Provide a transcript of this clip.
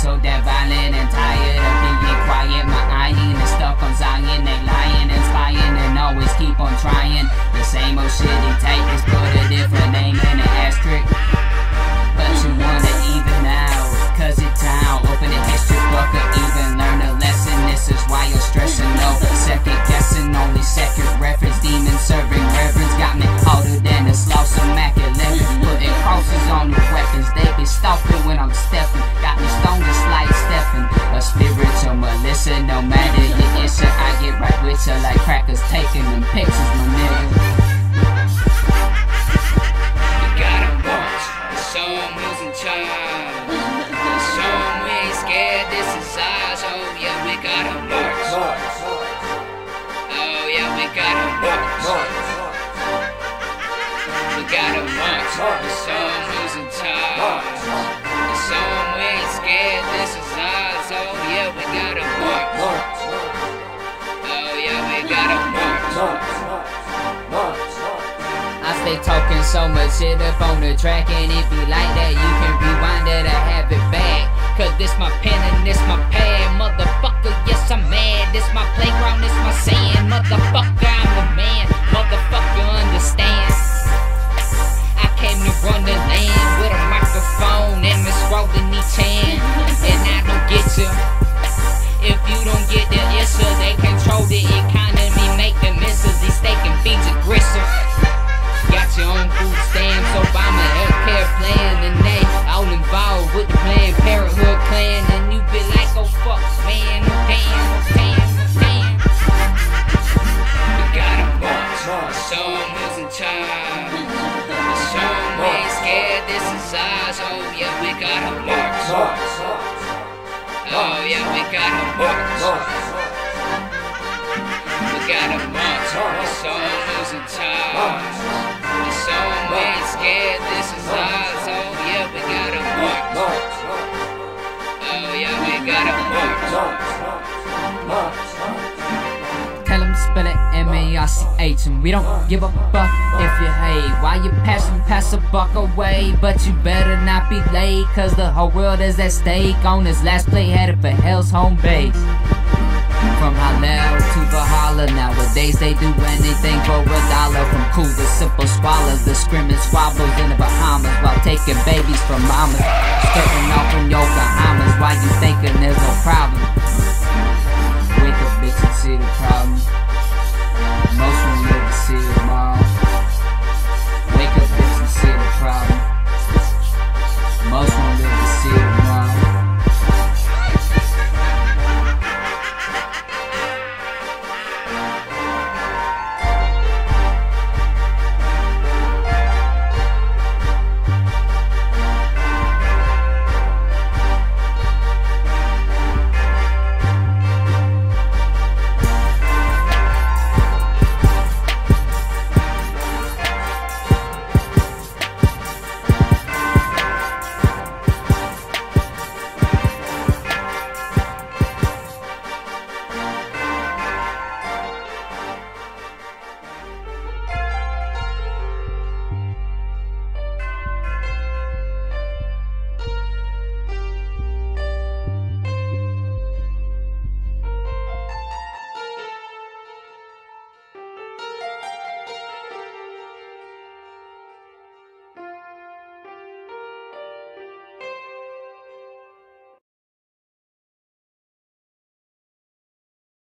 so damn violent and tired of being quiet. My eyeing is stuck on Zion. They lying, and spying, and always keep on trying. The same old shitty tape, just put a different name in it. Spiritual Melissa, no matter your issue, I get right with you like crackers taking them pictures, my nigga. We got 'em march, who's in charge. We ain't scared, this is ours. Oh yeah, we got 'em march. Oh yeah, we got 'em march. We got 'em march, I stay talking so much shit up on the track, and if you like that, you can rewind scared, this is ours. Oh yeah, we got 'em march. Oh yeah, we got 'em march. We got 'em march, show 'em who's in charge. Show 'em we ain't scared, this is ours. Oh yeah, we got got 'em march. Oh yeah, we got 'em spell it M-A-R-C-H And we don't give a fuck if you hate. Why you passing pass a buck away? But you better not be late Cause the whole world is at stake. On this last play headed for hell's home base. From Hallel to Valhalla Nowadays they do anything for a dollar. From cool to simple swallows The screaming squabbles in the Bahamas While taking babies from mamas. Starting off in Yokohama